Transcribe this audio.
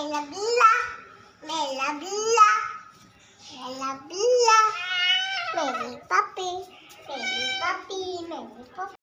Bella. Bella Bella. Bella Bella. Bella Bella. Baby puppy. papi, puppy. Baby.